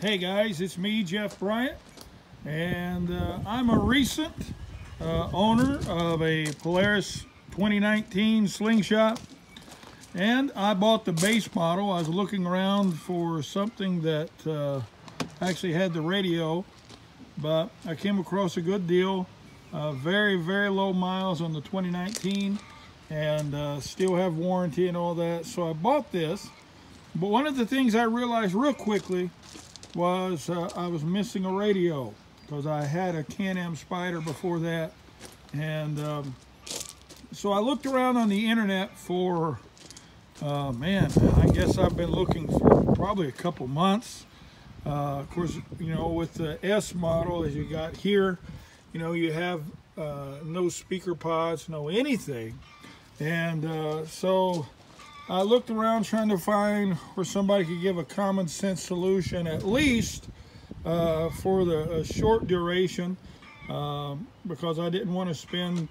Hey guys, it's me, Jeff Bryant, and uh, I'm a recent uh, owner of a Polaris 2019 Slingshot, and I bought the base model. I was looking around for something that uh, actually had the radio, but I came across a good deal. Uh, very, very low miles on the 2019, and uh, still have warranty and all that. So I bought this. But one of the things I realized real quickly was uh, I was missing a radio because I had a Can-Am Spyder before that. And um, so I looked around on the internet for, uh, man, I guess I've been looking for probably a couple months. Uh, of course, you know, with the S model, as you got here, you know, you have uh, no speaker pods, no anything. And uh, so I looked around trying to find where somebody could give a common sense solution, at least uh, for the short duration, um, because I didn't want to spend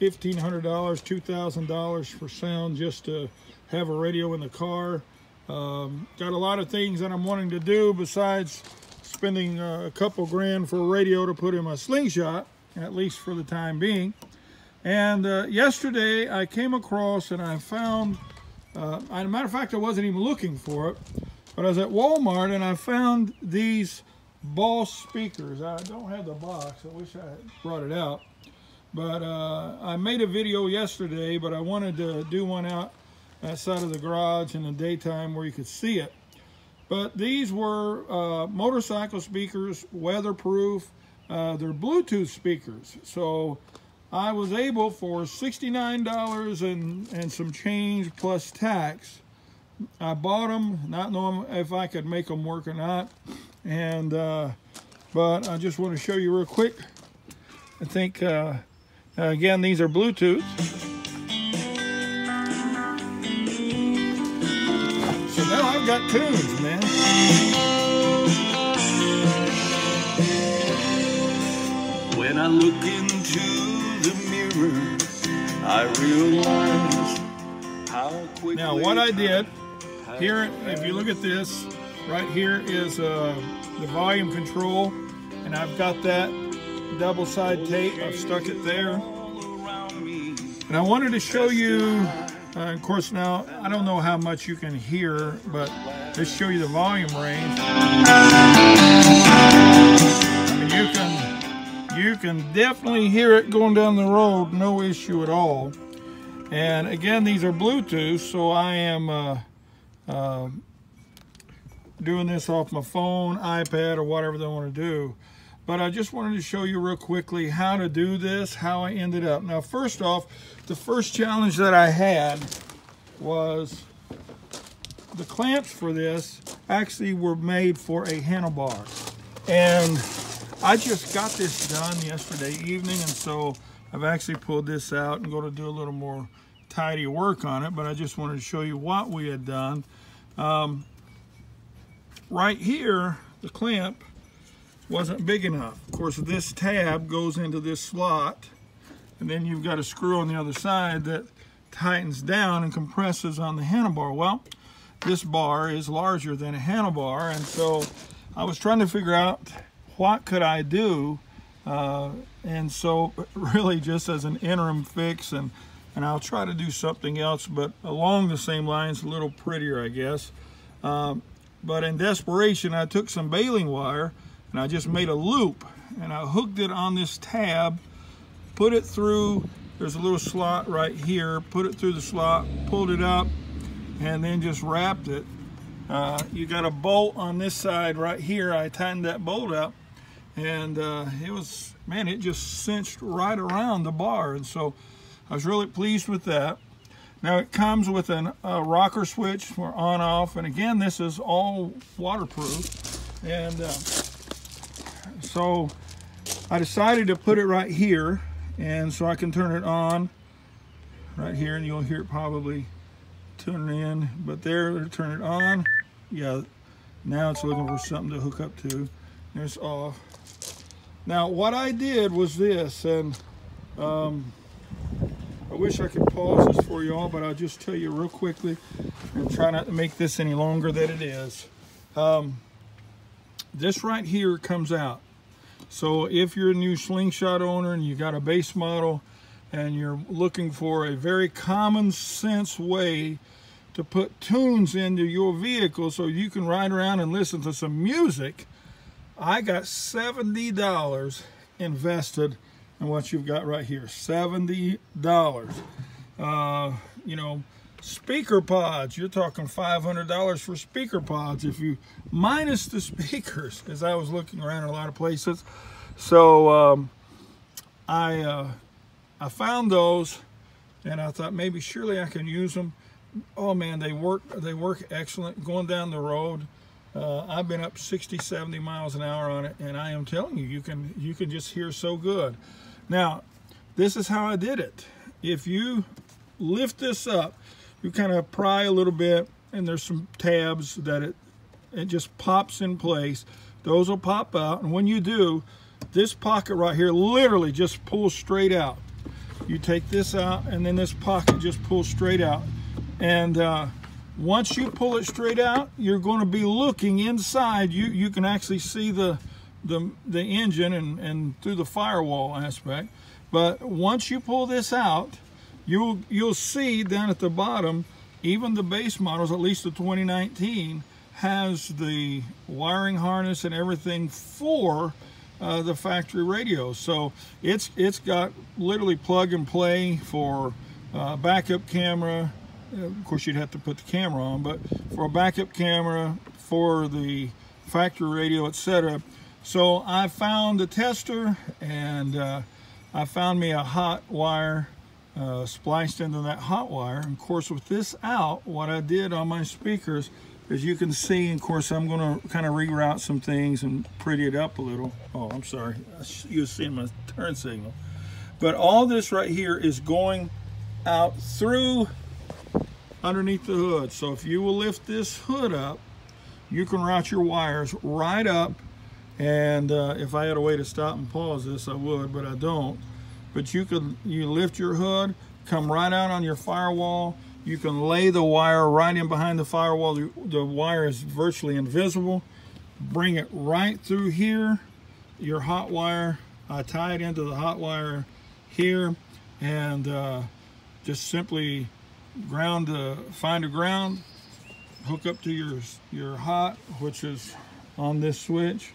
$1,500, $2,000 for sound just to have a radio in the car. Um, got a lot of things that I'm wanting to do besides spending uh, a couple grand for a radio to put in my slingshot, at least for the time being. And uh, yesterday I came across and I found uh, as a matter of fact, I wasn't even looking for it, but I was at Walmart and I found these Boss speakers. I don't have the box. I wish I brought it out. But uh, I made a video yesterday, but I wanted to do one out outside of the garage in the daytime where you could see it. But these were uh, motorcycle speakers, weatherproof. Uh, they're Bluetooth speakers. So I was able for $69 and, and some change plus tax. I bought them, not knowing if I could make them work or not. And, uh, but I just want to show you real quick. I think, uh, again, these are Bluetooth. So now I've got tunes, man. When I look into I realized how quickly Now, what I did here, if you look at this, right here is uh, the volume control, and I've got that double side tape. I've stuck it there. And I wanted to show you, uh, of course now, I don't know how much you can hear, but let's show you the volume range. You can definitely hear it going down the road, no issue at all. And again, these are Bluetooth, so I am uh, uh, doing this off my phone, iPad, or whatever they want to do. But I just wanted to show you real quickly how to do this, how I ended up. Now, first off, the first challenge that I had was the clamps for this actually were made for a handlebar. And I just got this done yesterday evening, and so I've actually pulled this out and going to do a little more tidy work on it, but I just wanted to show you what we had done. Um, right here, the clamp wasn't big enough. Of course, this tab goes into this slot, and then you've got a screw on the other side that tightens down and compresses on the handlebar. Well, this bar is larger than a handlebar, and so I was trying to figure out what could I do? Uh, and so really just as an interim fix and, and I'll try to do something else, but along the same lines, a little prettier, I guess. Um, but in desperation, I took some baling wire and I just made a loop and I hooked it on this tab, put it through, there's a little slot right here, put it through the slot, pulled it up, and then just wrapped it. Uh, you got a bolt on this side right here. I tightened that bolt up and uh, it was man it just cinched right around the bar. And so I was really pleased with that. Now it comes with a rocker switch for on off. And again this is all waterproof. And uh, so I decided to put it right here. And so I can turn it on right here. And you'll hear it probably tune in. But there turn it on yeah now it's looking for something to hook up to. There's off now, what I did was this, and um, I wish I could pause this for you all, but I'll just tell you real quickly and try not to make this any longer than it is. Um, this right here comes out. So if you're a new slingshot owner and you got a base model and you're looking for a very common sense way to put tunes into your vehicle so you can ride around and listen to some music, I got $70 invested in what you've got right here. $70. Uh, you know, speaker pods, you're talking $500 for speaker pods if you minus the speakers, as I was looking around in a lot of places. So um, I, uh, I found those and I thought maybe surely I can use them. Oh man, they work, they work excellent. Going down the road, uh, I've been up 60, 70 miles an hour on it, and I am telling you, you can you can just hear so good. Now, this is how I did it. If you lift this up, you kind of pry a little bit, and there's some tabs that it it just pops in place. Those will pop out, and when you do, this pocket right here literally just pulls straight out. You take this out, and then this pocket just pulls straight out. And uh, once you pull it straight out, you're going to be looking inside. You you can actually see the the the engine and and through the firewall aspect. But once you pull this out, you'll you'll see down at the bottom, even the base models, at least the 2019, has the wiring harness and everything for uh, the factory radio. So it's it's got literally plug and play for uh, backup camera, of course you'd have to put the camera on but for a backup camera for the factory radio etc so I found a tester and uh, I found me a hot wire uh, spliced into that hot wire. And of course with this out what I did on my speakers as you can see of course I'm going to kind of reroute some things and pretty it up a little. Oh I'm sorry. You're seeing my turn signal. But all this right here is going out through underneath the hood. So if you will lift this hood up, you can route your wires right up. And uh, if I had a way to stop and pause this, I would, but I don't. But you could you lift your hood, come right out on your firewall. You can lay the wire right in behind the firewall. The, the wire is virtually invisible. Bring it right through here, your hot wire. I tie it into the hot wire here and uh, just simply ground to find a ground, hook up to your, your hot, which is on this switch,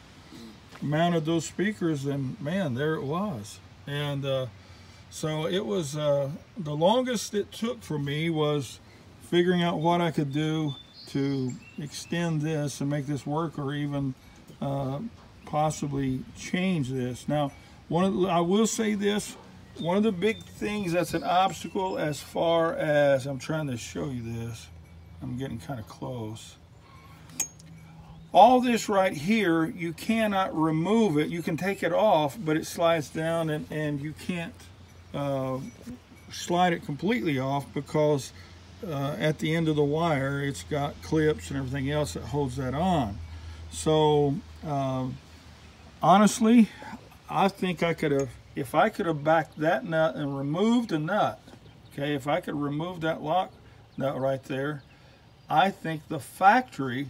mounted those speakers and man, there it was. And uh, so it was, uh, the longest it took for me was figuring out what I could do to extend this and make this work or even uh, possibly change this. Now, one of the, I will say this, one of the big things that's an obstacle as far as I'm trying to show you this I'm getting kind of close. All this right here you cannot remove it. You can take it off but it slides down and, and you can't uh, slide it completely off because uh, at the end of the wire it's got clips and everything else that holds that on. So uh, honestly I think I could have if I could have backed that nut and removed the nut, okay, if I could remove that lock nut right there, I think the factory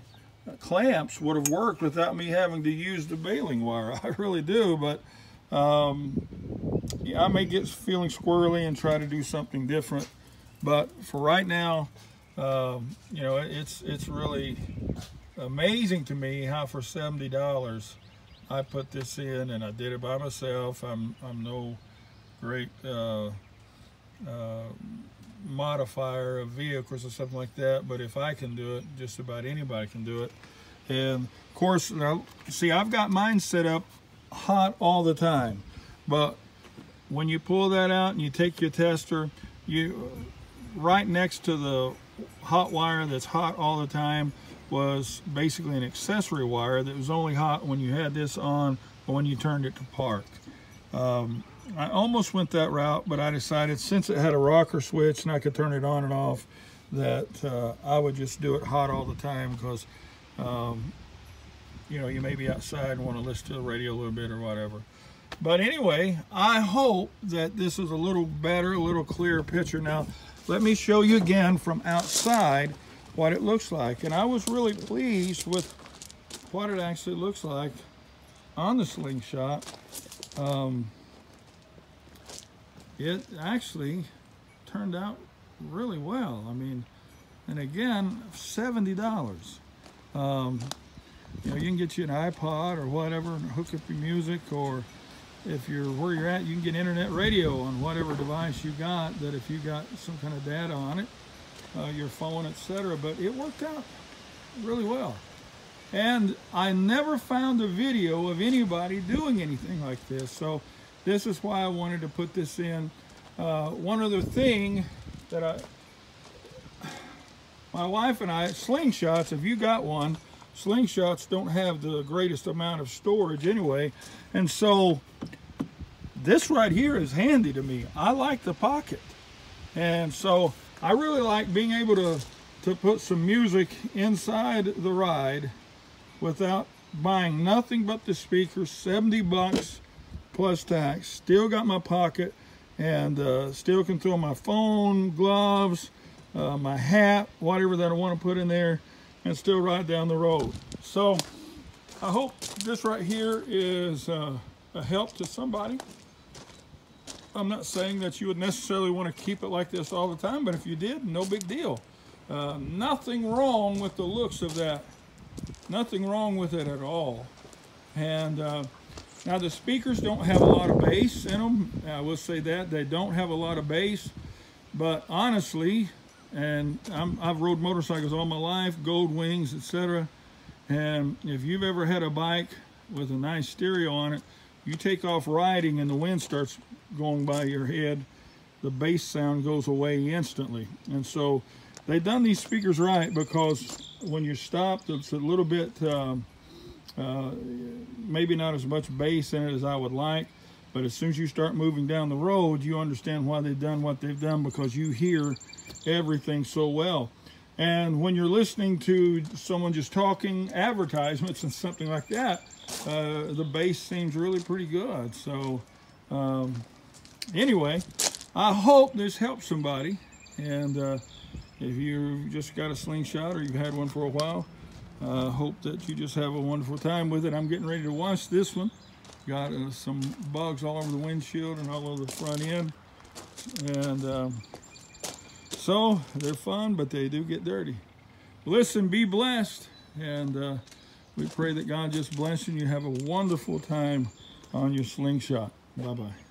clamps would have worked without me having to use the baling wire. I really do, but um, yeah, I may get feeling squirrely and try to do something different. But for right now, um, you know, it's it's really amazing to me how for seventy dollars I put this in and I did it by myself. I'm, I'm no great uh, uh, modifier of vehicles or something like that, but if I can do it, just about anybody can do it. And of course, now, see, I've got mine set up hot all the time, but when you pull that out and you take your tester, you right next to the hot wire that's hot all the time, was basically an accessory wire that was only hot when you had this on or when you turned it to park. Um, I almost went that route, but I decided since it had a rocker switch and I could turn it on and off, that uh, I would just do it hot all the time because, um, you know, you may be outside and want to listen to the radio a little bit or whatever. But anyway, I hope that this is a little better, a little clearer picture. Now, let me show you again from outside what it looks like. And I was really pleased with what it actually looks like on the slingshot, um, it actually turned out really well. I mean, and again, seventy dollars. Um, you know, you can get you an iPod or whatever and hook up your music, or if you're where you're at, you can get internet radio on whatever device you got. That if you got some kind of data on it, uh, your phone, etc. But it worked out really well. And I never found a video of anybody doing anything like this. So this is why I wanted to put this in. Uh, one other thing that I, my wife and I, slingshots, if you got one, slingshots don't have the greatest amount of storage anyway. And so this right here is handy to me. I like the pocket. And so I really like being able to, to put some music inside the ride without buying nothing but the speakers, 70 bucks plus tax. Still got my pocket and uh, still can throw my phone, gloves, uh, my hat, whatever that I want to put in there and still ride down the road. So I hope this right here is uh, a help to somebody. I'm not saying that you would necessarily want to keep it like this all the time, but if you did, no big deal. Uh, nothing wrong with the looks of that Nothing wrong with it at all. And uh, now the speakers don't have a lot of bass in them. I will say that. They don't have a lot of bass. But honestly, and i have rode motorcycles all my life, gold wings, etc. And if you've ever had a bike with a nice stereo on it, you take off riding and the wind starts going by your head, the bass sound goes away instantly. And so they've done these speakers right because when you stop, it's a little bit, um, uh, maybe not as much bass in it as I would like, but as soon as you start moving down the road, you understand why they've done what they've done because you hear everything so well. And when you're listening to someone just talking advertisements and something like that, uh, the bass seems really pretty good. So um, anyway, I hope this helps somebody. And uh, if you've just got a slingshot or you've had one for a while, uh, hope that you just have a wonderful time with it. I'm getting ready to wash this one. Got uh, some bugs all over the windshield and all over the front end. And um, so they're fun, but they do get dirty. Listen, be blessed. And uh, we pray that God just bless you and you have a wonderful time on your slingshot. Bye-bye.